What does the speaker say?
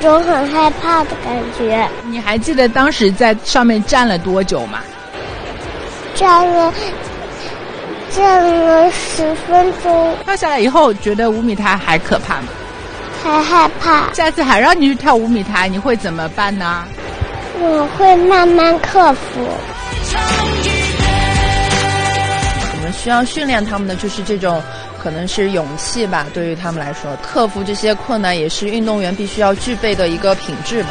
种很害怕的感觉。你还记得当时在上面站了多久吗？站了，站了十分钟。跳下来以后，觉得五米台还可怕吗？还害怕。下次还让你去跳五米台，你会怎么办呢？我会慢慢克服。需要训练他们的就是这种，可能是勇气吧。对于他们来说，克服这些困难也是运动员必须要具备的一个品质吧。